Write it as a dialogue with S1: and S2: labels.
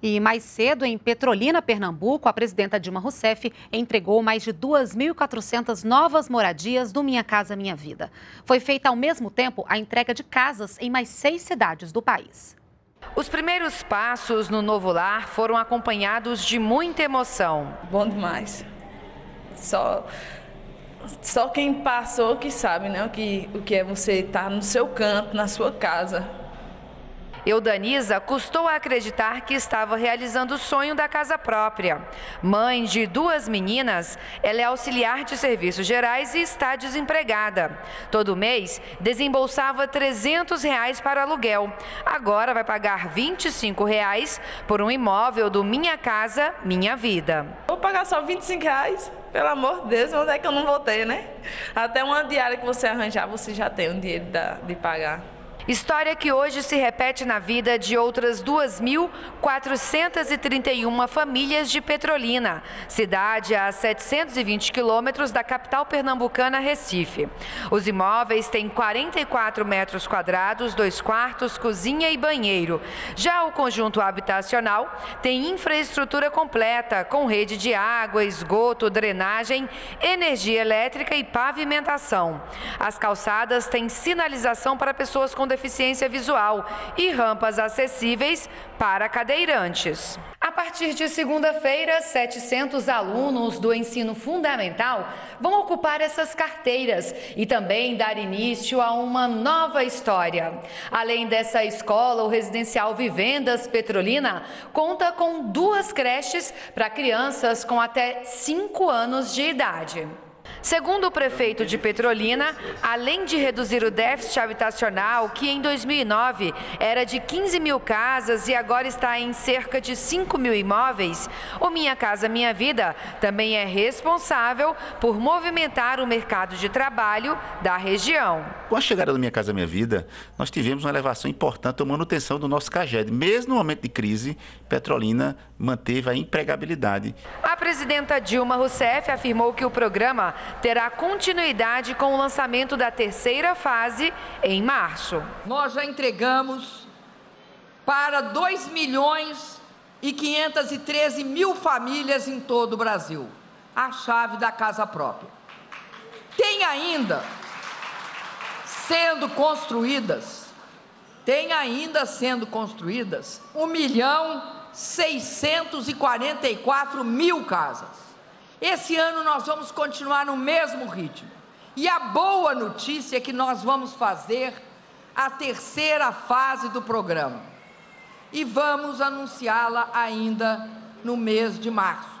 S1: E mais cedo, em Petrolina, Pernambuco, a presidenta Dilma Rousseff entregou mais de 2.400 novas moradias do Minha Casa Minha Vida. Foi feita ao mesmo tempo a entrega de casas em mais seis cidades do país.
S2: Os primeiros passos no novo lar foram acompanhados de muita emoção.
S3: Bom demais. Só, só quem passou que sabe, né? O que, o que é você estar no seu canto, na sua casa,
S2: Eudaniza custou a acreditar que estava realizando o sonho da casa própria. Mãe de duas meninas, ela é auxiliar de serviços gerais e está desempregada. Todo mês desembolsava 300 reais para aluguel. Agora vai pagar 25 reais por um imóvel do Minha Casa Minha Vida.
S3: Vou pagar só 25 reais? Pelo amor de Deus, onde é que eu não vou ter, né? Até uma diária que você arranjar, você já tem um dinheiro de pagar.
S2: História que hoje se repete na vida de outras 2.431 famílias de Petrolina, cidade a 720 quilômetros da capital pernambucana Recife. Os imóveis têm 44 metros quadrados, dois quartos, cozinha e banheiro. Já o conjunto habitacional tem infraestrutura completa, com rede de água, esgoto, drenagem, energia elétrica e pavimentação. As calçadas têm sinalização para pessoas com deficiência deficiência visual e rampas acessíveis para cadeirantes. A partir de segunda-feira, 700 alunos do ensino fundamental vão ocupar essas carteiras e também dar início a uma nova história. Além dessa escola, o residencial Vivendas Petrolina conta com duas creches para crianças com até 5 anos de idade. Segundo o prefeito de Petrolina, além de reduzir o déficit habitacional, que em 2009 era de 15 mil casas e agora está em cerca de 5 mil imóveis, o Minha Casa Minha Vida também é responsável por movimentar o mercado de trabalho da região.
S4: Com a chegada do Minha Casa Minha Vida, nós tivemos uma elevação importante da manutenção do nosso CAGED. Mesmo no momento de crise, Petrolina manteve a empregabilidade.
S2: A presidenta Dilma Rousseff afirmou que o programa terá continuidade com o lançamento da terceira fase em março.
S5: Nós já entregamos para 2 milhões e 513 mil famílias em todo o Brasil a chave da casa própria. Tem ainda sendo construídas, tem ainda sendo construídas 1 milhão 644 mil casas. Esse ano nós vamos continuar no mesmo ritmo. E a boa notícia é que nós vamos fazer a terceira fase do programa. E vamos anunciá-la ainda no mês de março.